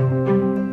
Música